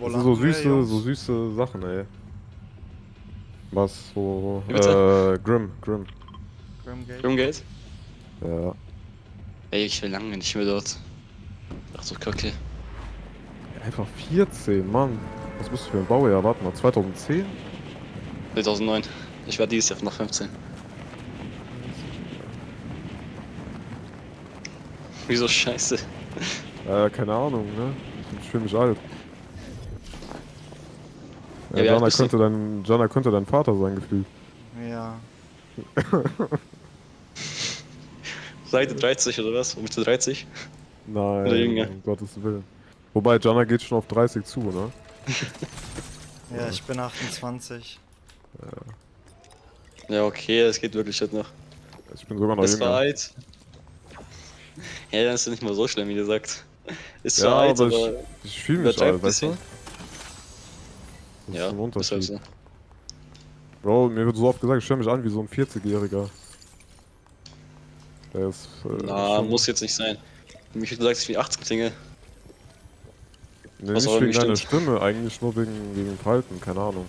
Das sind so süße, Jungs? so süße Sachen, ey. Was? So, äh, Grim, Grim. Grimgate? Grimgate? Ja. Ey, ich will lange nicht mehr dort. Ach so, kacke. Einfach 14, Mann. Was bist du für ein Baujahr? Warte mal, 2010? 2009. Ich war dieses Jahr noch 15. Wieso scheiße? Äh, keine Ahnung, ne? Ich fühle mich alt. Ja, Ja, Jana, könnte dein, Jana könnte dein Vater sein, gefühlt. Ja. Seite 30 oder was? Mitte 30? Nein, Oder jünger. um Gottes Willen. Wobei, Jana geht schon auf 30 zu, ne? Ja, ich bin 28. Ja, okay, es geht wirklich halt noch. Ich bin sogar noch Das war jünger. alt. Ja, dann ist es nicht mal so schlimm, wie gesagt. Ist Ja, zwar alt, aber aber. ich, ich fühle mich alt, weißt du? Das Ja, ist ein ist Unterschied. halt so. Bro, mir wird so oft gesagt, ich stelle mich an wie so ein 40-Jähriger. Der ist. Äh, Na, schon- muss jetzt nicht sein. Mich wird gesagt, ich wie 18 klinge. Nee, was nicht wegen deiner. Stimme, eigentlich nur wegen, wegen Verhalten, keine Ahnung.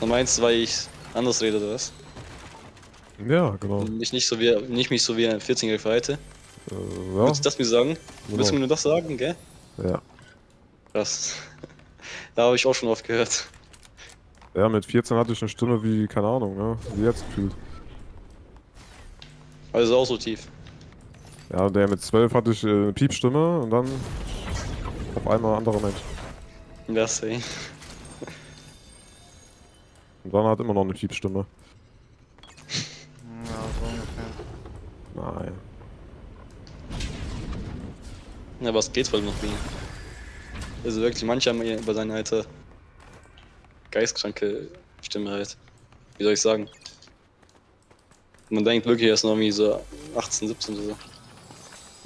Du meinst, weil ich anders rede oder was? Ja, genau. Ich nicht so wie nicht mich so wie ein 14-Jähriger verhalte. Äh, ja, Willst du das mir sagen? Willst du genau. mir das sagen, gell? ja. Krass. Da habe ich auch schon oft gehört. ja, mit 14 hatte ich eine Stimme wie, keine Ahnung, ne? Wie jetzt gefühlt. Also auch so tief. Ja, der mit 12 hatte ich äh, eine Piepstimme und dann auf einmal ein anderer Mensch. Das, ey. Und dann hat immer noch eine Piepstimme. Ja, so ungefähr. Nein. Ja, aber es geht voll noch wie. Also wirklich, manche haben ja über seine alte geistkranke Stimme halt. Wie soll ich sagen? Man denkt wirklich, er ist noch irgendwie so 18, 17 oder so.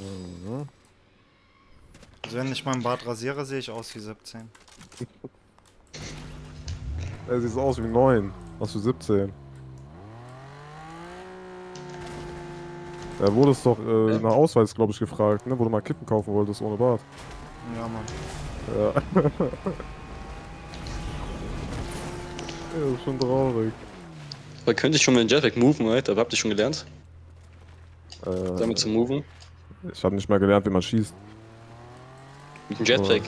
Mhm. Also wenn ich meinen Bart rasiere, sehe ich aus wie 17. Er sieht so aus wie 9. Was für 17. Er wurde es doch äh, Ja. nach Ausweis, glaube ich, gefragt, ne? Wo du mal Kippen kaufen wolltest ohne Bart. Ja, Mann. Ja. ja, das ist schon traurig. Aber könnte ich schon mit dem Jetpack moven, right? Aber habt ihr schon gelernt, Äh, damit zu moven? ich habe nicht mehr gelernt, wie man schießt. Mit dem Jetpack.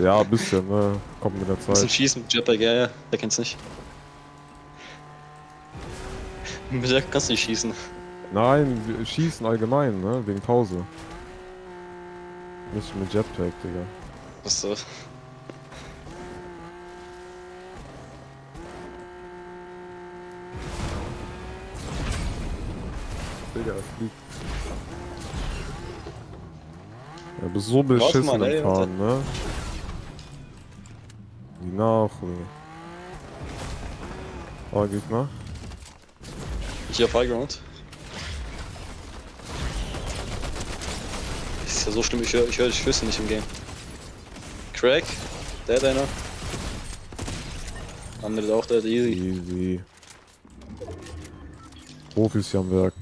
Ja, ein bisschen, ne? Kommt mit der Bisschen Zeit. schießen mit Jetpack, ja, ja, wer kennt's nicht. Mit der kannst du nicht schießen. Nein, wir schießen allgemein, ne? Wegen Pause. Nicht mit Jetpack, Digga. Was so. Digga, es fliegt. Ja, bist so beschissen ey, im Fahren, ne? Die Nachruhe. Oh, Gegner. Ich auf Highground. Ist ja so schlimm, ich höre ich hör die Schüsse nicht im Game. Crack, der hat einer. Andere auch, der hat easy. Easy. Profis hier am Werk.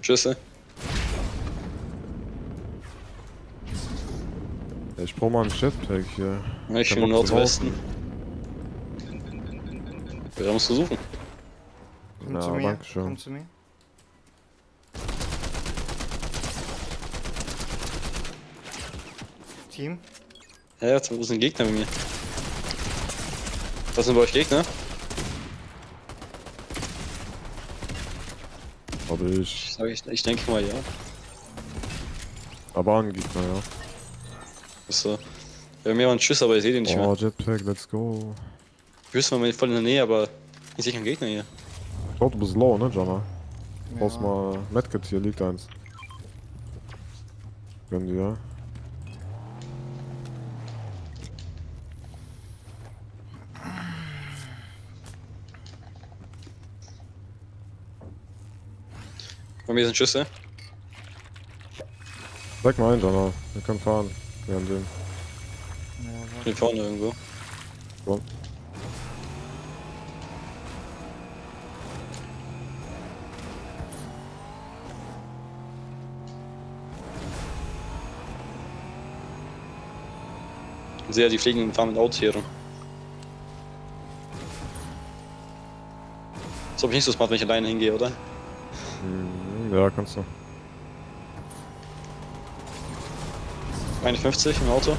Schüsse. Ja, ich brauch mal einen Jetpack hier. Ich Kein bin Nordwesten. Wir haben es zu suchen. Komm Ja, zu mir. danke schön. Komm zu mir. Team? Ja, jetzt wo sind Gegner mit mir? Was sind bei euch Gegner? Aber ich. Ich, sag, ich, ich denke mal ja. Aber ein Gegner, ja. Achso. Wir haben jemanden Schuss, aber ich sehe den nicht Oh, mehr. Jetpack, let's go. Ich wüsste mal voll in der Nähe, aber ich sehe keinen Gegner hier. Ich glaub, du bist low, ne, Jana? Ja. Brauchst mal Medkit, hier liegt eins. Gönn dir. Bei mir sind Schüsse. Sag mal ein, Jana. Wir können fahren. Wir haben den. Ja. Hier vorne irgendwo. So. Sehe, die fliegen und fahren mit Auto hier rum. Ist glaube ich nicht so smart, wenn ich alleine hingehe, oder? Hm, ja, kannst du. 51 im Auto.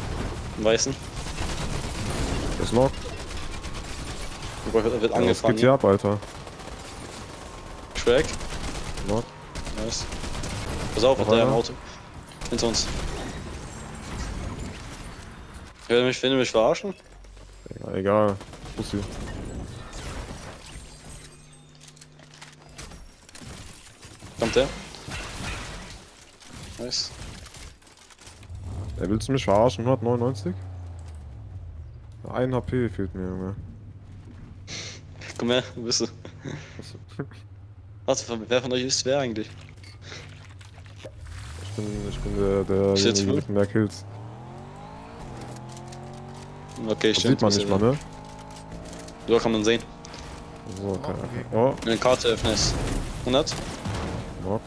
Im weißen. Ist noch. Wird, wird Ja, das angefahren. geht hier ab, Alter. Schräg. Noch. Nice. Pass auf, hat der im? Auto. Hinter uns. Will er mich, will mich verarschen? Ja, egal. Pussy. Kommt der? Nice. Ey, willst du mich verarschen? 199? Ein HP fehlt mir, Junge. Komm her, wo bist du? Warte, wer von euch ist wer eigentlich? Ich bin, ich bin der, der gut? mit mehr Kills. Okay, Das stimmt. sieht man nicht mal, ne? Ja, kann man sehen. So, okay. Oh, Wenn du eine Karte öffnest. 100? Knock.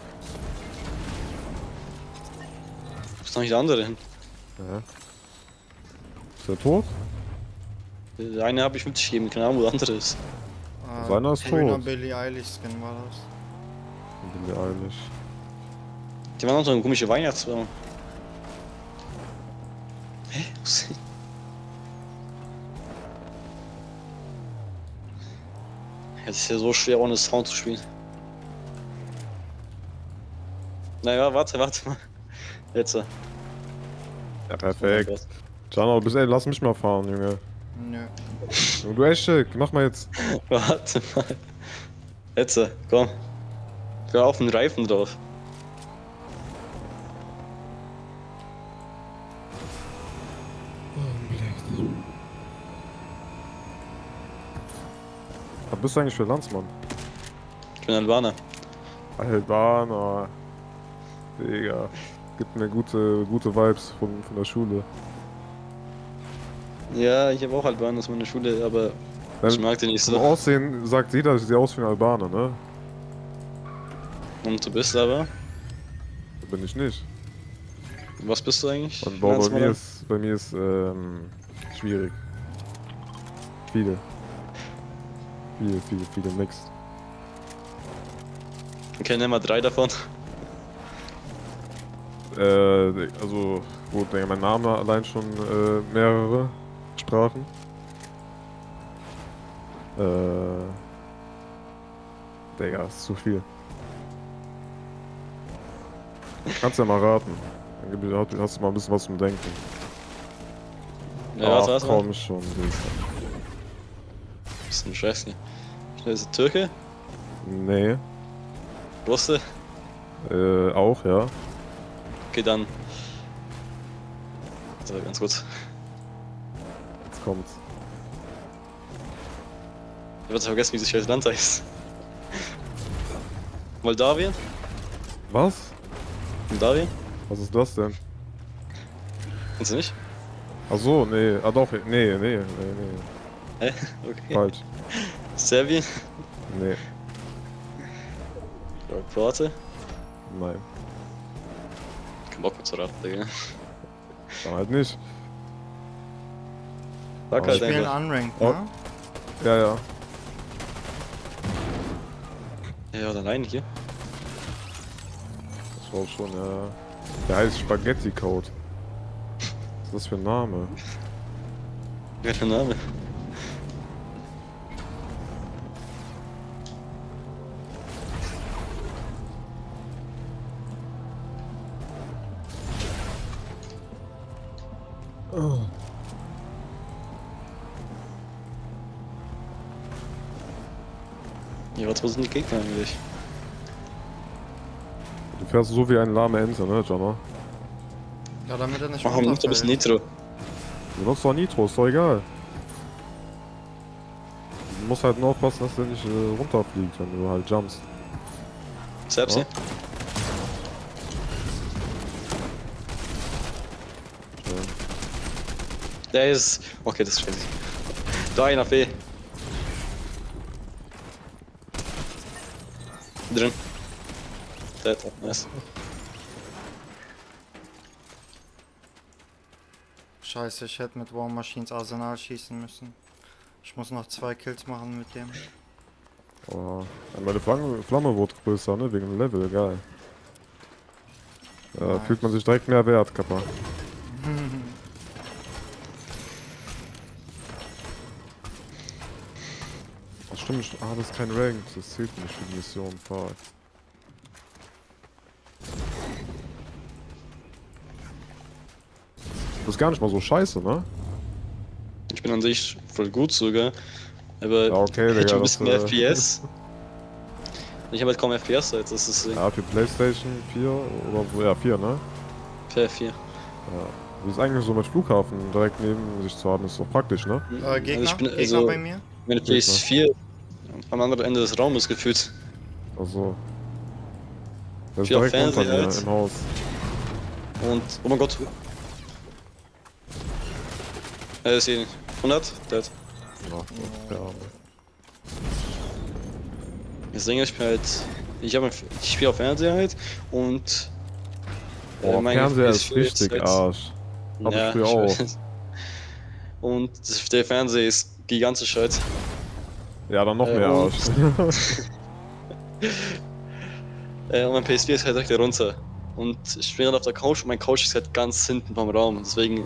Wo ist noch nicht der andere hin? Ja. Ist der tot? Der eine habe ich mitgegeben, keine Ahnung, wo der andere ist. Ah, Seiner ist tot. Billy Eilish Skin war das. Ich bin mir eilig. Die waren noch so ein komischer Weihnachtsbaum. Hä? Wo ist- Ja, Das ist ja so schwer ohne Sound zu spielen. Naja, warte, warte mal. Jetzt. Ja, perfekt. Jano, du bist, ey, lass mich mal fahren, Junge. Nö. Du Eschek, mach mal jetzt. Warte mal. Jetzt, komm. Hör auf den Reifen drauf. Was bist du eigentlich für Landsmann? Ich bin Albaner. Albaner. Digga. Gibt mir gute, gute Vibes von, von der Schule. Ja, ich habe auch Albaner aus meiner Schule, aber ich Wenn, mag den nicht so. Aussehen sagt jeder, ich sehe aus wie ein Albaner, ne? Und du bist aber. Bin ich nicht. Was bist du eigentlich? Und boah, bei mir ist, bei mir ist, ähm, schwierig. Viele. Viele, viele, viele mixed. Okay, nenn mal drei davon. Äh, also, gut, Digga, mein Name allein schon äh, mehrere Sprachen. Äh. Digga, ist zu viel. Kannst ja mal raten. Dann hast- du mal ein bisschen was zum Denken. Ja, Ach, warte. komm schon, Digga. Ein Scheiße. Ist er Türke? Nee, Russe? äh, auch, ja. Okay, dann. So, ganz kurz. Jetzt kommt's. Ich habe vergessen, wie sich das Land heißt. Moldawien? Was? Moldawien? Was ist das denn? Kennst du nicht? Ach so, nee, ah doch, nee, nee, nee, nee, Hä? Okay. falsch. Serbien? Nee, Kroate? nein, Kein Bock mehr zu raten, Digga. dann halt nicht. Sag halt einfach. Unranked, Oh. ne? Ja, ja. Ja, oder nein, hier. Das war schon, ja. Der heißt Spaghetti Code. Was ist das für ein Name? Wer der Name? Ja, was wo sind die Gegner eigentlich? Du fährst so wie ein lahme Ente, ne, Jana? Ja, damit er nicht Mach nicht ein bisschen. Nitro. Du nutzt doch Nitro, ist doch egal. Du musst halt nur aufpassen, dass der nicht äh, runterfliegt, wenn du halt jumpst. Sepsi? Ja. Ja. Der ist. Okay, das ist schwierig. Da einer B. Drin. Dead, nice. Scheiße, ich hätte mit War Machines Arsenal schießen müssen. Ich muss noch zwei Kills machen mit dem. Oh. Meine Flamme, Flamme wurde größer, ne? Wegen dem Level, geil. Ja, Nice. fühlt man sich direkt mehr wert, Kappa. Ach stimmt, st- ah, das ist kein Rank, das zählt nicht für die Mission, fuck. Das ist gar nicht mal so scheiße, ne? Ich bin an sich voll gut sogar. Aber Ja, okay, ich Digga, ein bisschen mehr äh, FPS. Ich habe halt kaum FPS jetzt, das ist Ja, für Playstation 4 oder so, ja 4, ne? per 4. Ja. Das ist eigentlich so mit Flughafen direkt neben sich zu haben, ist doch praktisch, ne? Äh, Gegner, Also ich bin Gegner also bei mir. meine Gegner. PS4 am anderen Ende des Raumes gefühlt. Also. Das ist direkt unter Fernseher mir jetzt. im Haus. Und oh mein Gott. Er ist hier 100, dead. Ja, ja. Das Ding ist, ich bin halt. Ich, hab, ich spiele auf Fernseher halt und. Boah, äh, mein Fernseher ist PS4 richtig halt- Arsch. Hab ich früher auch. Und der Fernseher ist gigantisch halt. Ja, dann noch Äh, mehr und- Arsch. Äh, und mein PS4 ist halt direkt runter. Und ich bin gerade auf der Couch und mein Couch ist halt ganz hinten vom Raum. Deswegen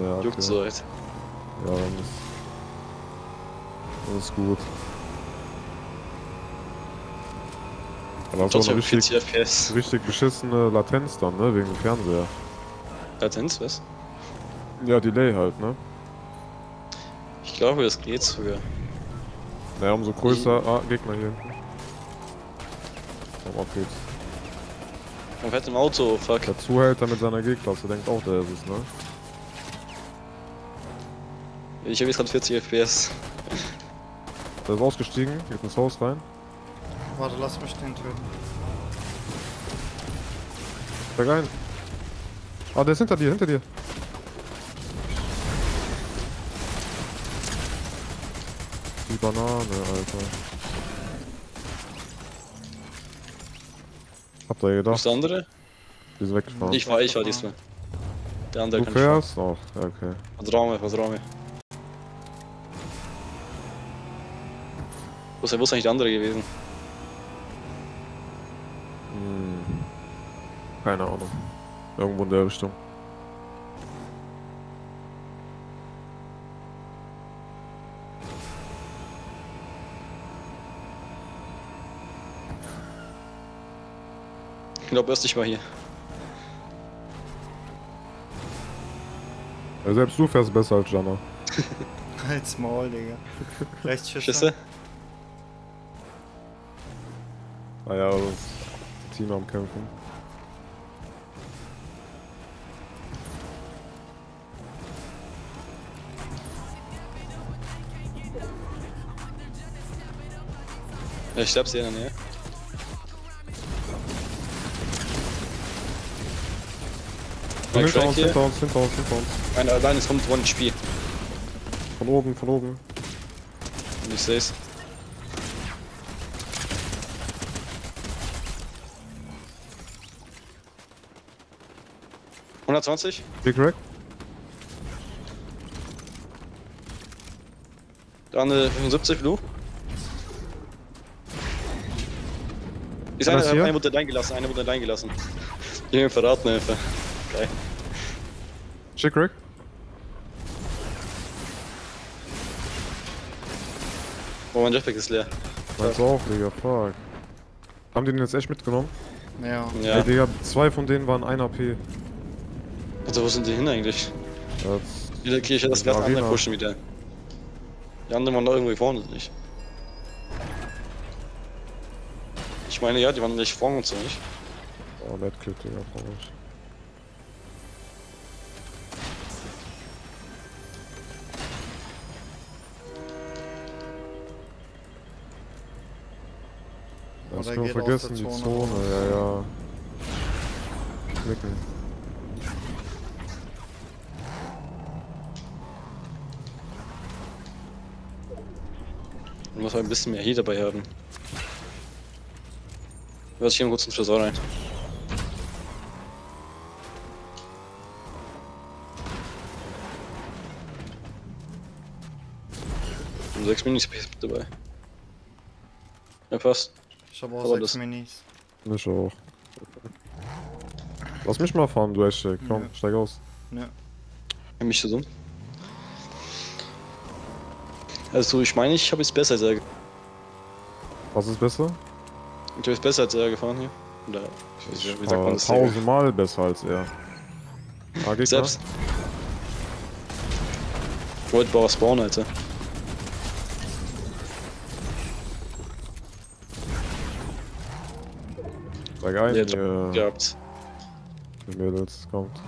ja, okay. juckt so halt. Ja, dann ist. Das ist gut. Aber das ist auch Trotzdem eine richtig, 40 FPS. richtig beschissene Latenz dann, ne? Wegen dem Fernseher. Latenz, was? Ja, Delay halt, ne? Ich glaube, das geht sogar. Naja, umso größer. Ah, Gegner hier hinten. Oh, auf geht's. Man fährt im Auto, fuck. Der Zuhälter mit seiner G-Klasse denkt auch, der ist es, ne? Ich habe jetzt gerade 40 FPS. Der ist ausgestiegen, geht ins Haus rein. Warte, lass mich den töten. Steig ein. Ah, der ist hinter dir, hinter dir. Die Banane, Alter. Habt ihr gedacht, ist der andere? die sind weggefahren. Ich war, ich war diesmal. Der andere du kann fährst? Oh, ja, okay. Vertrau mir, vertrau mir. Wo ist, wo ist eigentlich der andere gewesen? Hm. Keine Ahnung. Irgendwo in der Richtung. Ich glaube erst ich war hier. Ja, selbst du fährst besser als Jana. Halt's Maul, Digga. Rechtsschüsse. Schüsse? Ah ja, das Team am Kämpfen. Ja, ich sterbe hier in der Nähe. Hinter uns, hinter uns, hinter uns, hinter uns. Ein, allein es kommt ein Spiel. Von oben, von oben. Ich seh's. ...120? Big Rack? Der andere 75 Blue. Ist einer, einer wurde allein gelassen, einer wurde allein gelassen. Ich hab ihn verraten einfach. Geil. Chick Rack? Oh, mein Jetpack ist leer. Meinst du auch, Digga, fuck. Haben die den jetzt echt mitgenommen? Ja. Ja. Ey, Digga, zwei von denen waren 1 AP. Also wo sind die hin eigentlich? Das, Wieder kriege ich ja das In ganze der andere pushen wieder. Die anderen waren da irgendwie vorne nicht. Ich meine, ja, die waren nicht vorne und so nicht. oh, Medkit, Digga, brauch ich. Hast du vergessen, die Zone, ja, ja. Klicken. Man muss halt ein bisschen mehr Heat dabei haben. Lass ich hier kurz einen Tresor rein. Und 6 Minispace dabei. Ja, passt. Ich habe auch Aber sechs das- Minis. Mich auch. Lass mich mal fahren, du Hashtag. Komm, Nö. steig aus. Ne. Bin mich so dumm. Also, ich meine, ich habe es besser als er. Was ist besser? Ich habe es besser als er gefahren hier. Oder, ich weiß nicht, wie sagt man das? Tausendmal besser als er. Ah, Gegner? Selbst. Goldbauer Spawn, Alter. Steig ein, Jetzt ihr gehabt. Mädels, kommt.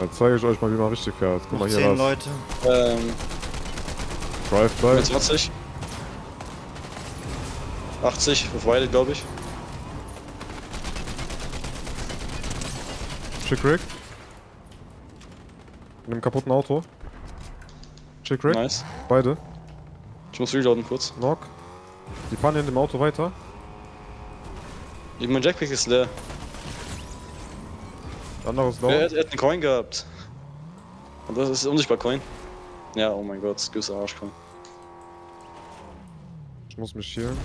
Dann zeige ich euch mal, wie man richtig fährt. Guck Noch mal hier zehn was. Leute. Ähm, Drive, drive. 20. 80 auf Weile, glaube ich. Chick Rick. In einem kaputten Auto. Chick Rick, Nice. beide. Ich muss reloaden kurz. Knock. Die fahren in dem Auto weiter. Ich mein Jackpick ist leer. Der andere ist Er, hat- er hat einen Coin gehabt. Und das ist unsichtbar Coin. Ja, oh mein Gott, gewisser Arschcoin. Ich muss mich healen.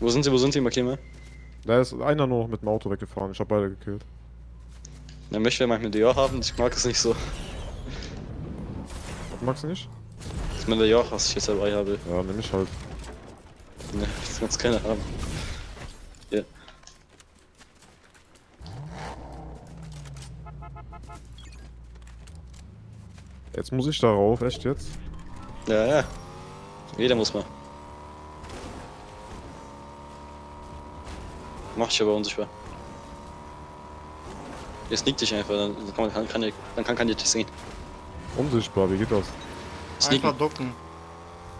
Wo sind sie, wo sind die, Markier mal? Da ist einer nur noch mit dem Auto weggefahren. Ich habe beide gekillt. Der möchte manchmal DR haben, ich mag es nicht so. Magst du nicht? Das ist der DR, was ich jetzt dabei habe. Ja, nehm ich halt. Ne, das kann's keiner haben. Jetzt muss ich darauf, echt jetzt? Ja, ja. Jeder muss mal. Mach ich aber unsichtbar. Jetzt liegt dich einfach, dann kann man kann, kann, ich- dann kann keiner dich sehen. Unsichtbar, wie geht das? Sneaken. Einfach ducken.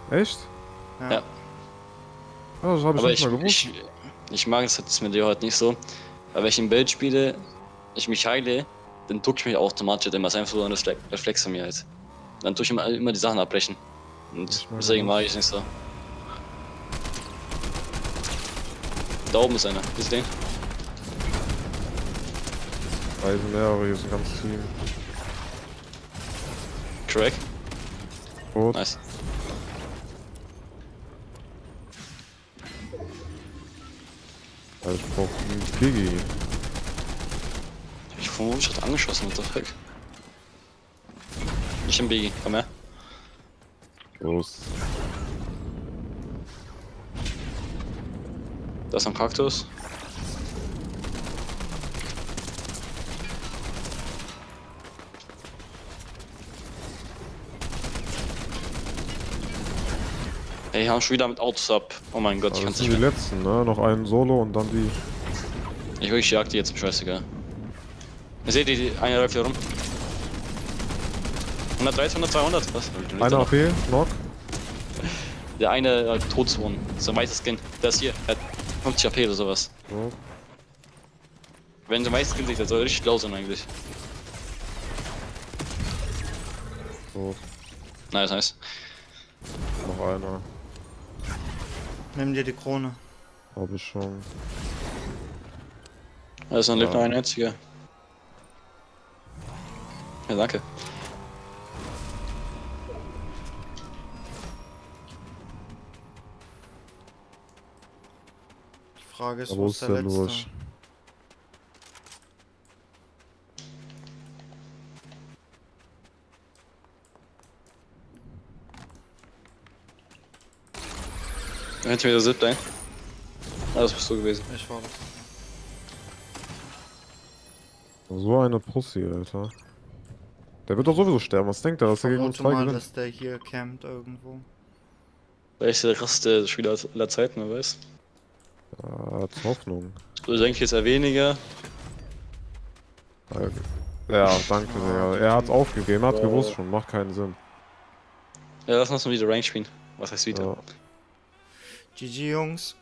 Echt? Ja. Ja. Ja, das habe ich Aber nicht ich, mal gewusst. ich, ich mag es jetzt mit dir heute nicht so. Aber wenn ich im Bild spiele, ich mich heile, dann duck ich mich automatisch immer. Das ist einfach so ein Refle- Reflex von mir halt. Dann tue ich immer, immer die Sachen abbrechen. Und deswegen mag ich es nicht so. Da oben ist einer. Du den? Da sind mehrere, hier ist ein ganzes Team. Crack. Tot. Nice. Ja, ich brauch einen Biggie. Ich von wo schon angeschossen, what the fuck? Ich im Biggie, komm her. Los. Da ist ein Kaktus. Ey, haben schon wieder mit Autos ab. Oh mein Gott, ich kann's das nicht sind die letzten, ne? Noch einen Solo und dann die. Ich wirklich jag die jetzt, scheißegal. Ihr seht, die, die eine läuft hier rum. 130, 100, 200, was? Lebt er Einer noch? AP, Knock. Der eine äh, Todeswohn, so ein weißes Skin. Der ist hier, der hat 50 AP oder sowas. So. Wenn so ein weißes Skin sieht, der soll richtig schlau sein eigentlich. so. Nice, nice. Noch einer. Nimm dir die Krone. Hab ich schon. Also dann lebt Ja. noch ein einziger. Ja, danke. Die Frage ist, wo wo ist der der letzte? Dann hätte ich wieder Zip ein. Ah, das bist du gewesen. Ich war das. So eine Pussy, Alter. Der wird doch sowieso sterben. Was denkt er, dass er gegen uns mal, gewinnt? dass der hier campt irgendwo. Weil ich der krasseste Spieler aller Zeiten, wer weiß. Ja, zur Hoffnung. Also denke ich jetzt eher weniger. Ja, danke, Ah, Digga. Er hat aufgegeben, hat Ja. gewusst schon, macht keinen Sinn. Ja, lass uns mal wieder Rank spielen. Was heißt wieder? Ja. GG, Jungs.